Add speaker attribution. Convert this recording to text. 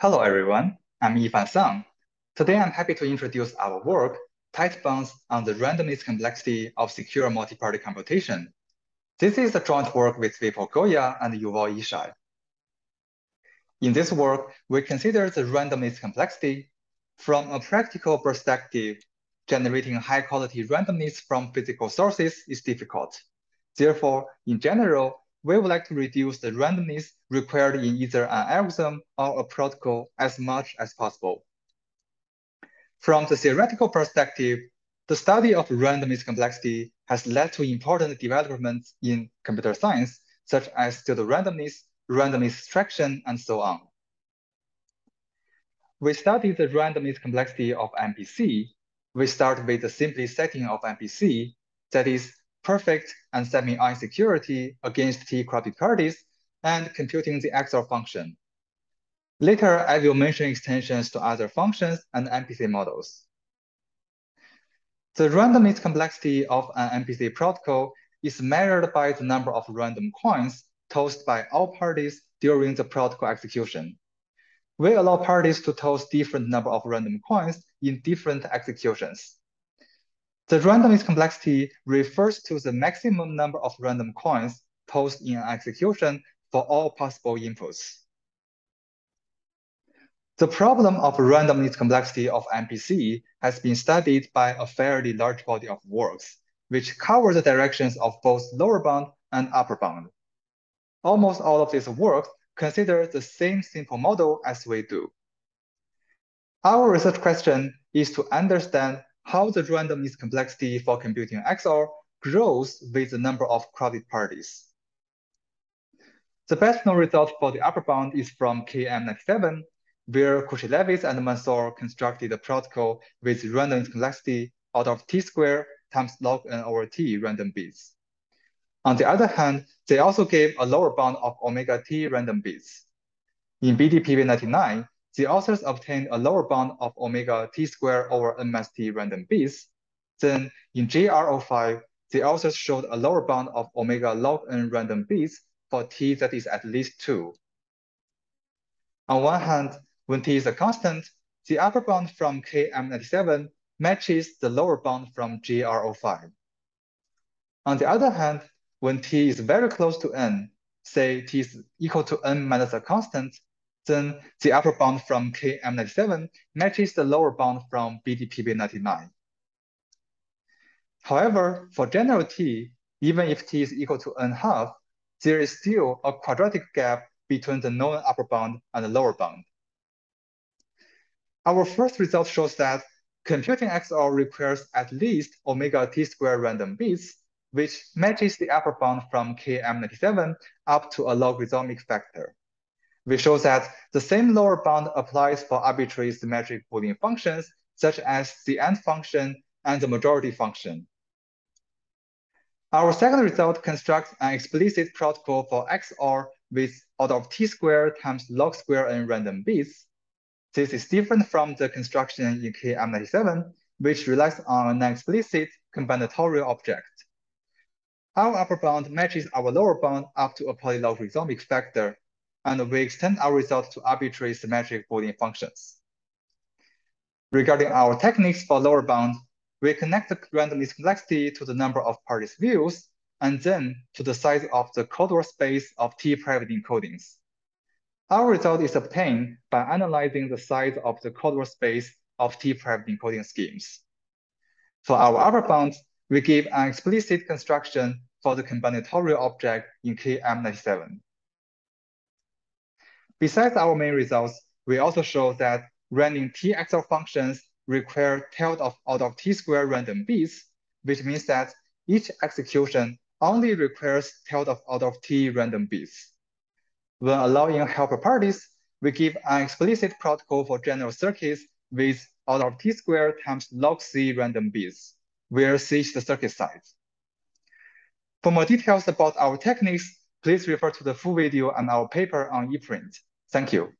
Speaker 1: Hello, everyone. I'm Yifan Song. Today, I'm happy to introduce our work, Tight Bounds on the Randomness Complexity of Secure Multi-Party Computation. This is a joint work with Vipul Goyal and Yuval Ishai. In this work, we consider the randomness complexity from a practical perspective. Generating high-quality randomness from physical sources is difficult. Therefore, in general, we would like to reduce the randomness required in either an algorithm or a protocol as much as possible. From the theoretical perspective, the study of randomness complexity has led to important developments in computer science, such as pseudo-randomness, randomness extraction, and so on. We study the randomness complexity of MPC. We start with the simplest setting of MPC, that is perfect and semi-I security against parties, and computing the XOR function. Later, I will mention extensions to other functions and MPC models. The randomness complexity of an MPC protocol is measured by the number of random coins tossed by all parties during the protocol execution. We allow parties to toss different number of random coins in different executions. The randomness complexity refers to the maximum number of random coins tossed in an execution for all possible inputs. The problem of randomness complexity of MPC has been studied by a fairly large body of works, which cover the directions of both lower bound and upper bound. Almost all of these works consider the same simple model as we do. Our research question is to understand how the randomness complexity for computing XOR grows with the number of crowded parties. The best known result for the upper bound is from KM97, where Kushilevitz and Mansour constructed a protocol with randomness complexity out of t squared times log n over t random bits. On the other hand, they also gave a lower bound of omega t random bits. In BDPV99, the authors obtained a lower bound of omega t squared over MST random bits. Then in JR05, the authors showed a lower bound of omega log n random bits for t that is at least 2. On one hand, when t is a constant, the upper bound from KM97 matches the lower bound from JR05. On the other hand, when t is very close to n, say t is equal to n minus a constant, then the upper bound from KM97 matches the lower bound from BDPV99. However, for general t, even if t is equal to n half, there is still a quadratic gap between the known upper bound and the lower bound. Our first result shows that computing XOR requires at least omega t squared random bits, which matches the upper bound from KM97 up to a logarithmic factor. We show that the same lower bound applies for arbitrary symmetric Boolean functions, such as the AND function and the majority function. Our second result constructs an explicit protocol for XOR with order of t squared times log square n random bits. This is different from the construction in KM97, which relies on an explicit combinatorial object. Our upper bound matches our lower bound up to a polylogarithmic factor, and we extend our result to arbitrary symmetric Boolean functions. Regarding our techniques for lower bound, we connect the randomness complexity to the number of parties views, and then to the size of the code space of T private encodings. Our result is obtained by analyzing the size of the code space of T private encoding schemes. For our upper bound, we give an explicit construction for the combinatorial object in KM97. Besides our main results, we also show that running T XOR functions require tailed of out of T squared random bits, which means that each execution only requires tailed of out of T random bits. When allowing helper parties, we give an explicit protocol for general circuits with out of T squared times log C random bits, where C is the circuit size. For more details about our techniques, please refer to the full video and our paper on ePrint. Thank you.